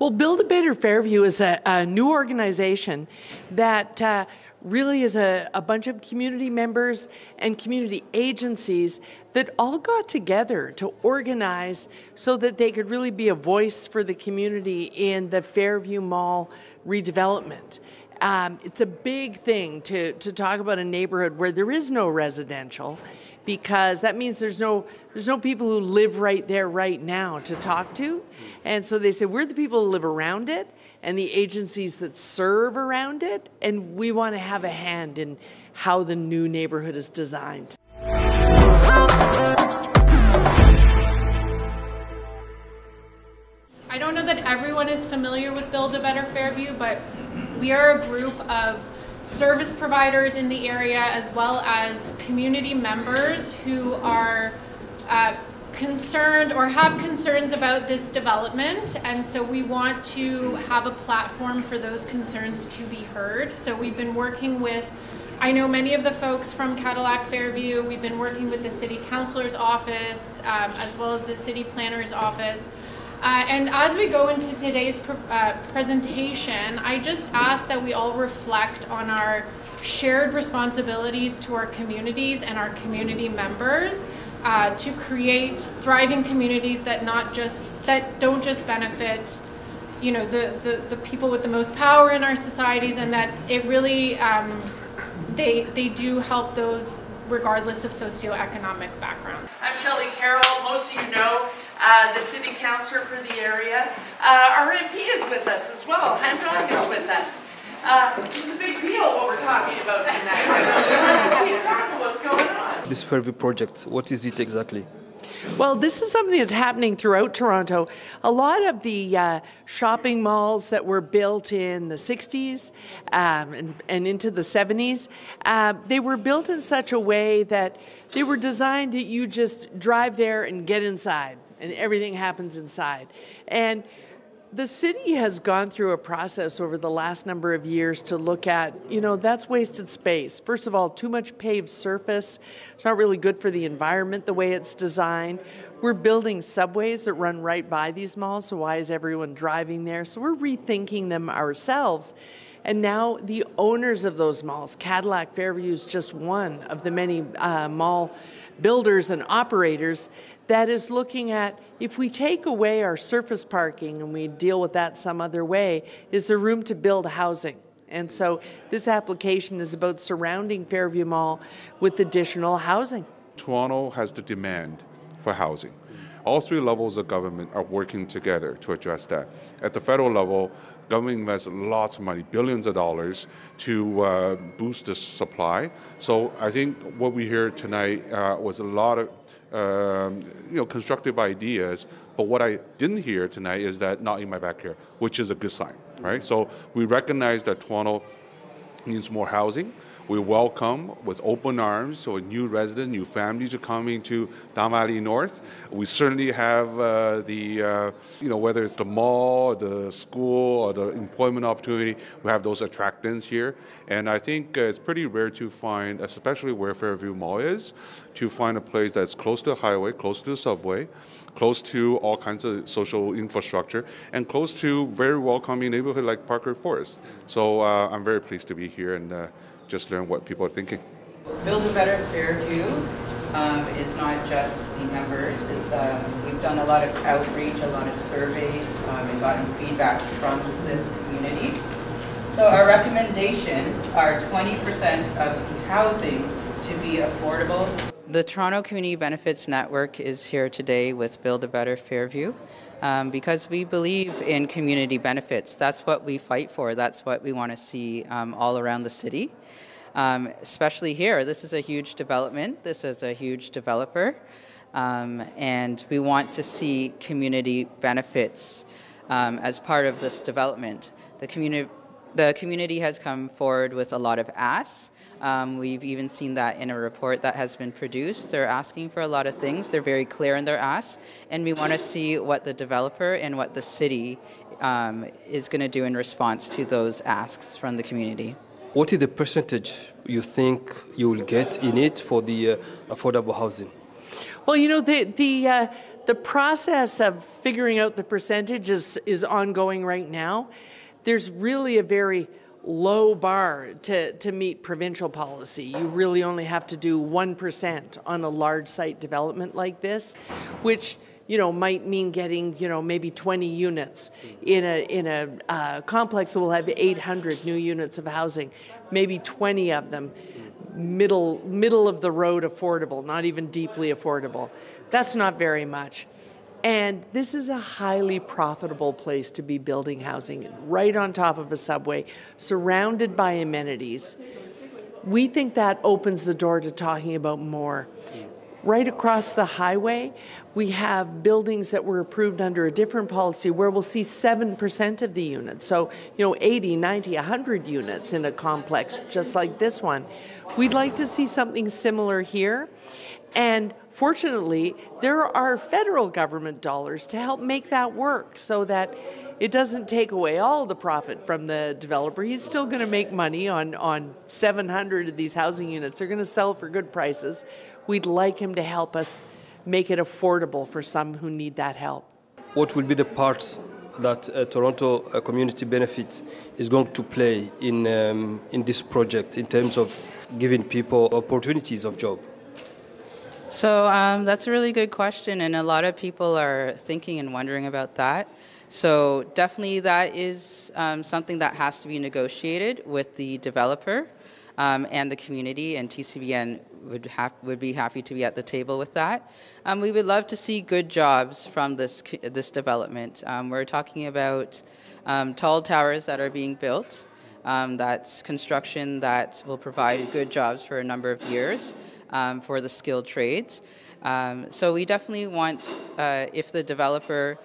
Well, Build a Better Fairview is a, a new organization that uh, really is a, a bunch of community members and community agencies that all got together to organize so that they could really be a voice for the community in the Fairview Mall redevelopment. Um, it's a big thing to, to talk about a neighborhood where there is no residential because that means there's no there's no people who live right there right now to talk to. And so they say we're the people who live around it and the agencies that serve around it and we want to have a hand in how the new neighborhood is designed. I don't know that everyone is familiar with Build a Better Fairview, but we are a group of service providers in the area as well as community members who are uh, concerned or have concerns about this development and so we want to have a platform for those concerns to be heard so we've been working with I know many of the folks from Cadillac Fairview. We've been working with the city councilor's office um, as well as the city planner's office. Uh, and as we go into today's pr uh, presentation, I just ask that we all reflect on our shared responsibilities to our communities and our community members uh, to create thriving communities that not just that don't just benefit you know the, the, the people with the most power in our societies and that it really um, they, they do help those regardless of socioeconomic background. I'm Shelley Carroll. Most of you know uh, the city councilor for the area. Uh, our MP is with us as well. Dong is with us. Uh, it's a big deal what we're talking about tonight. Let's see exactly what's going on. This Fairview project, what is it exactly? Well, this is something that's happening throughout Toronto. A lot of the uh, shopping malls that were built in the 60s um, and, and, into the 70s, uh, they were built in such a way that they were designed that you just drive there and get inside, and everything happens inside. And the city has gone through a process over the last number of years to look at, you know, that's wasted space. First of all, too much paved surface. It's not really good for the environment the way it's designed. We're building subways that run right by these malls, so why is everyone driving there? So we're rethinking them ourselves. And now the owners of those malls, Cadillac Fairview is just one of the many uh, mall builders and operators that is looking at if we take away our surface parking and we deal with that some other way, is there room to build housing? And so this application is about surrounding Fairview Mall with additional housing. Toronto has the demand for housing. All three levels of government are working together to address that. At the federal level, government invests lots of money, billions of dollars, to uh, boost the supply. So I think what we hear tonight uh, was a lot of um, you know, constructive ideas. But what I didn't hear tonight is that not in my backyard, which is a good sign, right? So we recognize that Toronto needs more housing we welcome with open arms so new residents, new families are coming to Valley North. We certainly have uh, the, uh, you know, whether it's the mall, the school, or the employment opportunity, we have those attractants here. And I think uh, it's pretty rare to find, especially where Fairview Mall is, to find a place that's close to the highway, close to the subway, close to all kinds of social infrastructure, and close to very welcoming neighborhood like Parkway Forest. So uh, I'm very pleased to be here and uh, just learn what people are thinking. Build a Better Fairview um, is not just the members. It's, um, we've done a lot of outreach, a lot of surveys, um, and gotten feedback from this community. So our recommendations are 20% of housing to be affordable. The Toronto Community Benefits Network is here today with Build a Better Fairview. Um, because we believe in community benefits. That's what we fight for. That's what we want to see um, all around the city um, especially here. This is a huge development. This is a huge developer. Um, and we want to see community benefits um, as part of this development. The community, the community has come forward with a lot of asks. Um, we've even seen that in a report that has been produced. They're asking for a lot of things. They're very clear in their asks, and we want to see what the developer and what the city um, is going to do in response to those asks from the community. What is the percentage you think you will get in it for the uh, affordable housing? Well, you know, the, the, uh, the process of figuring out the percentage is, is ongoing right now. There's really a very low bar to, to meet provincial policy. You really only have to do 1% on a large site development like this, which you know might mean getting you know maybe 20 units in a in a uh, complex that will have 800 new units of housing, maybe 20 of them middle middle of the road affordable, not even deeply affordable. That's not very much. And this is a highly profitable place to be building housing, right on top of a subway, surrounded by amenities. We think that opens the door to talking about more. Right across the highway, we have buildings that were approved under a different policy where we'll see 7% of the units. So, you know, 80, 90, 100 units in a complex just like this one. We'd like to see something similar here. And fortunately, there are federal government dollars to help make that work so that it doesn't take away all the profit from the developer. He's still going to make money on, on 700 of these housing units. They're going to sell for good prices. We'd like him to help us make it affordable for some who need that help. What will be the part that uh, Toronto uh, Community Benefits is going to play in, um, in this project in terms of giving people opportunities of job? So um, that's a really good question, and a lot of people are thinking and wondering about that. So definitely, that is um, something that has to be negotiated with the developer um, and the community, and TCBN would have, would be happy to be at the table with that. Um, we would love to see good jobs from this this development. Um, we're talking about um, tall towers that are being built. that's construction that will provide good jobs for a number of years um, for the skilled trades. Um, so we definitely want, uh, if the developer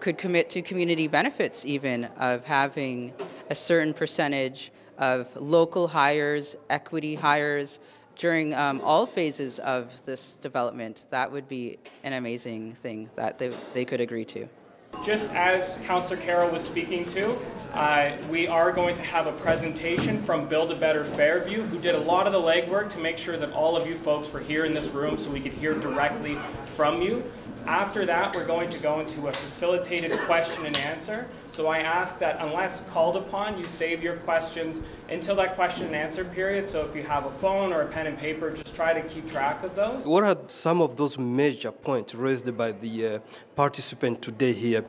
could commit to community benefits even of having a certain percentage of local hires, equity hires during um, all phases of this development, that would be an amazing thing that they, they could agree to. Just as Councillor Carroll was speaking to, uh, we are going to have a presentation from Build a Better Fairview, who did a lot of the legwork to make sure that all of you folks were here in this room so we could hear directly from you. After that, we're going to go into a facilitated question and answer. So I ask that unless called upon, you save your questions until that question and answer period. So if you have a phone or a pen and paper, just try to keep track of those. What are some of those major points raised by the uh, participant today here?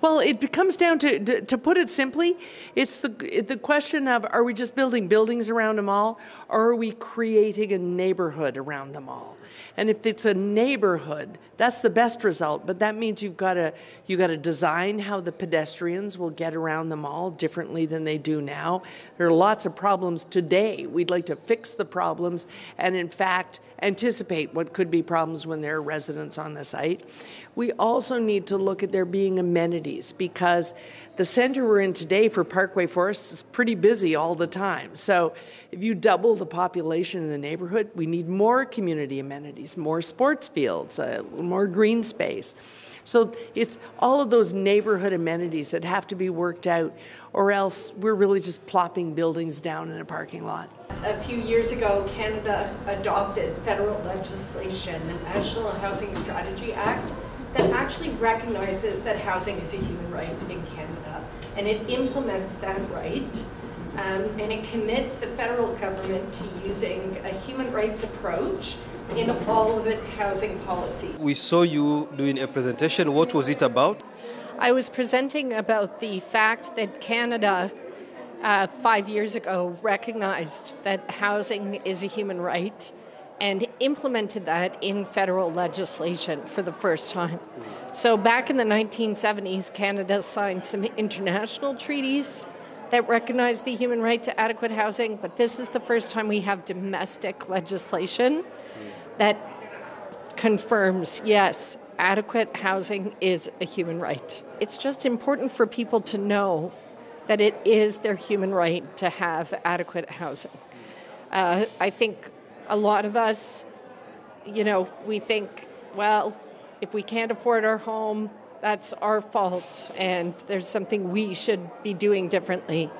Well, it comes down to, to put it simply, it's the the question of are we just building buildings around the mall, or are we creating a neighborhood around the mall? And if it's a neighborhood, that's the best result. But that means you've got to you got to design how the pedestrians will get around the mall differently than they do now. There are lots of problems today. We'd like to fix the problems and, in fact, anticipate what could be problems when there are residents on the site. We also need to look at there being amenities because the center we're in today for Parkway Forest is pretty busy all the time. So if you double the population in the neighborhood, we need more community amenities, more sports fields, uh, more green space. So it's all of those neighborhood amenities that have to be worked out, or else we're really just plopping buildings down in a parking lot. A few years ago, Canada adopted federal legislation, the National Housing Strategy Act, that actually recognizes that housing is a human right in Canada. And it implements that right. Um, and it commits the federal government to using a human rights approach in all of its housing policy. We saw you doing a presentation. What was it about? I was presenting about the fact that Canada, uh, five years ago, recognized that housing is a human right and implemented that in federal legislation for the first time. So, back in the 1970s, Canada signed some international treaties that recognize the human right to adequate housing, but this is the first time we have domestic legislation that confirms yes, adequate housing is a human right. It's just important for people to know that it is their human right to have adequate housing. Uh, I think a lot of us, you know, we think, well, if we can't afford our home, that's our fault and there's something we should be doing differently.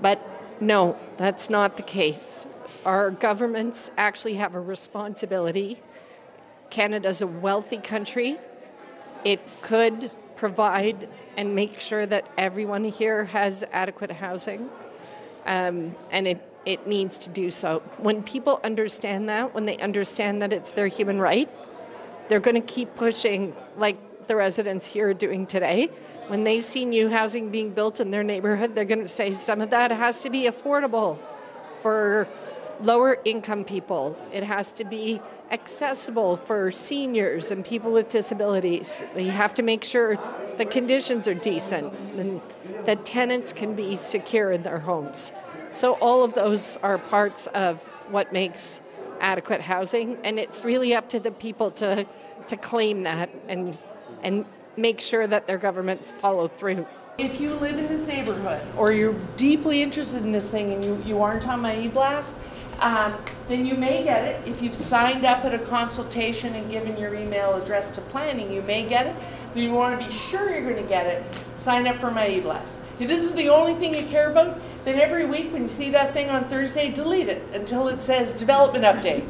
But no, that's not the case. Our governments actually have a responsibility. Canada's a wealthy country. It could provide and make sure that everyone here has adequate housing, um, and it, it needs to do so. When people understand that, when they understand that it's their human right, they're going to keep pushing, like the residents here are doing today. When they see new housing being built in their neighborhood, they're going to say some of that has to be affordable for lower income people. It has to be accessible for seniors and people with disabilities. We have to make sure the conditions are decent and that tenants can be secure in their homes. So, all of those are parts of what makes adequate housing, and it's really up to the people to, to claim that and, and make sure that their governments follow through. If you live in this neighborhood or you're deeply interested in this thing and you, you aren't on my e-blast, um, then you may get it. If you've signed up at a consultation and given your email address to planning, you may get it. If you want to be sure you're going to get it, sign up for my e-blast. If this is the only thing you care about, then every week when you see that thing on Thursday, delete it until it says development update.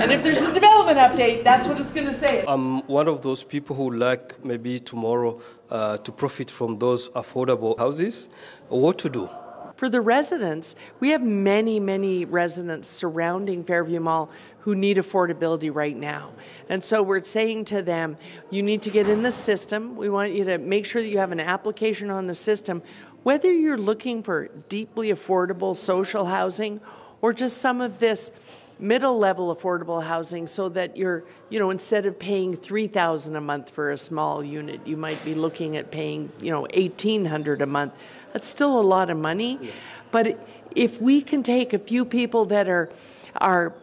and if there's a development update, that's what it's going to say. I'm one of those people who like maybe tomorrow uh, to profit from those affordable houses. What to do? For the residents, we have many, many residents surrounding Fairview Mall who need affordability right now. And so we're saying to them, you need to get in the system. We want you to make sure that you have an application on the system, whether you're looking for deeply affordable social housing or just some of this middle level affordable housing so that you're you know instead of paying 3000 a month for a small unit you might be looking at paying you know 1800 a month that's still a lot of money yeah. but if we can take a few people that are are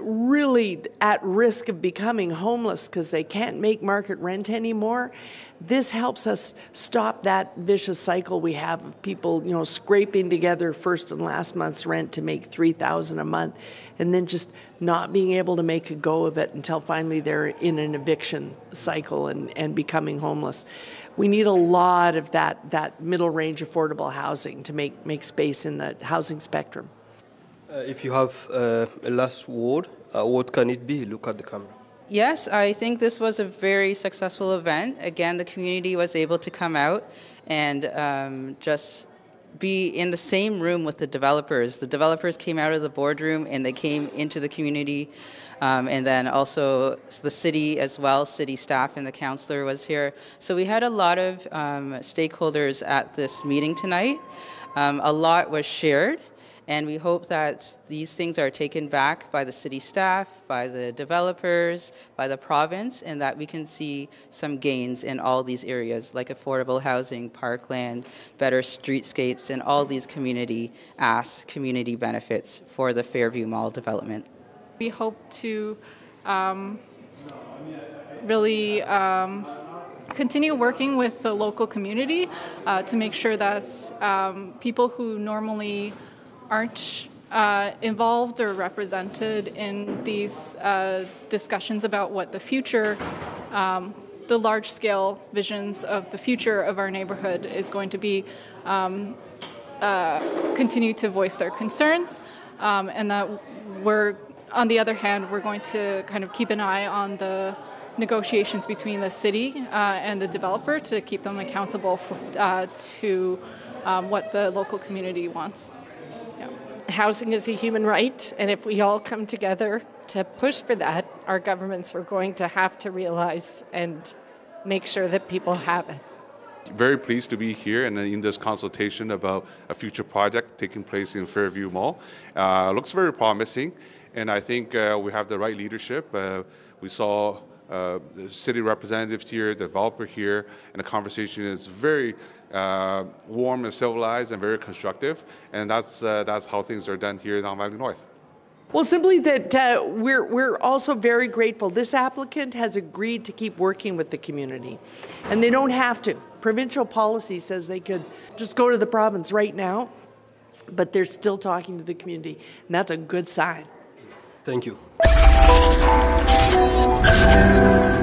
really at risk of becoming homeless because they can't make market rent anymore this helps us stop that vicious cycle we have of people you know scraping together first and last month's rent to make 3000 a month and then just not being able to make a go of it until finally they're in an eviction cycle and, and becoming homeless we need a lot of that that middle range affordable housing to make make space in the housing spectrum uh, if you have uh, a last word, uh, what can it be? Look at the camera. Yes, I think this was a very successful event. Again, the community was able to come out and um, just be in the same room with the developers. The developers came out of the boardroom and they came into the community. Um, and then also the city as well, city staff and the councillor was here. So we had a lot of um, stakeholders at this meeting tonight. Um, a lot was shared. And we hope that these things are taken back by the city staff, by the developers, by the province, and that we can see some gains in all these areas like affordable housing, parkland, better streetscapes, and all these community asks, community benefits for the Fairview Mall development. We hope to um, really um, continue working with the local community uh, to make sure that um, people who normally aren't uh, involved or represented in these uh, discussions about what the future, um, the large scale visions of the future of our neighborhood is going to be, um, uh, continue to voice their concerns, um, and that we're, on the other hand, we're going to kind of keep an eye on the negotiations between the city uh, and the developer to keep them accountable for, uh, to um, what the local community wants housing is a human right, and if we all come together to push for that, our governments are going to have to realize and make sure that people have it. Very pleased to be here and in this consultation about a future project taking place in Fairview Mall. Uh, looks very promising, and I think uh, we have the right leadership. Uh, we saw uh, the city representative here, the developer here, and the conversation is very uh, warm and civilized and very constructive. And that's, uh, that's how things are done here in Don Valley North. Well, simply that uh, we're, we're also very grateful. This applicant has agreed to keep working with the community, and they don't have to. Provincial policy says they could just go to the province right now, but they're still talking to the community, and that's a good sign. Thank you. 啊。